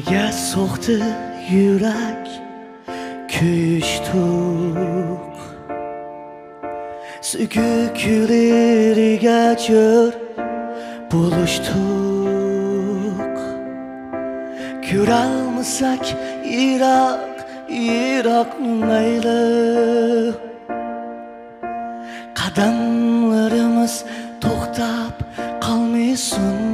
Nega so'xdi yurak kuyishtuk Sükükleriga chör buluştuk Küralmasak Irak, Irak mayli. Qadamlarimiz to'xtab qolmaysin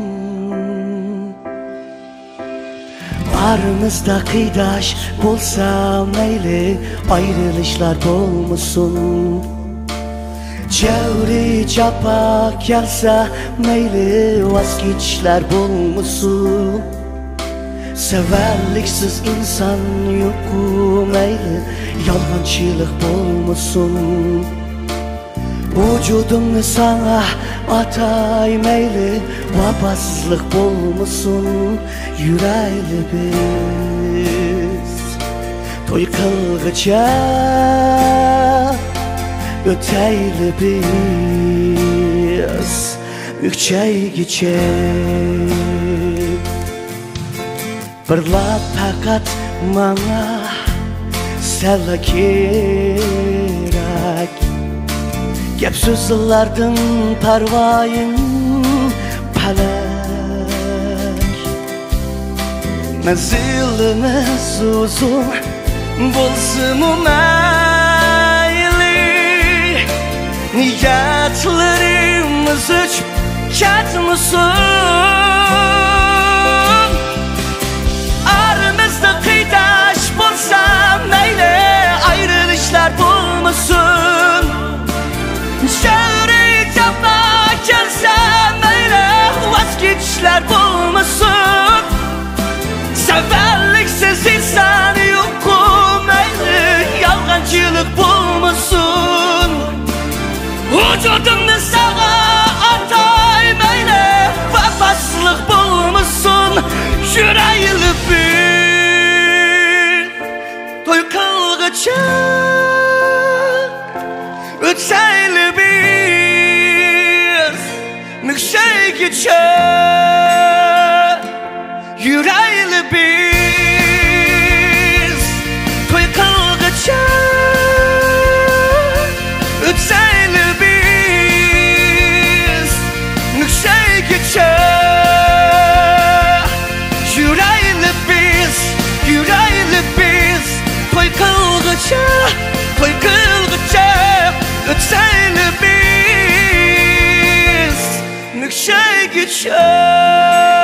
Aramızda kıydaş bulsa mayli Ayrılışlar olmasın Çevre çapak gelsa mayli Vazgeçler bulmasın Severliksiz insan yok mayli Yalancılık bulmasın Vücudumni sana atay meyli Vabaslık bulmasın yüreğli biz. Toy kılgıça öteyli biz Mükçey geçey Birlap fakat mana Sella kerak Gap so'zlardan parvoying palak Manzilimiz uzun bo'lsin-u mayli Niyatlarimiz uch katmasin Sure. you chose.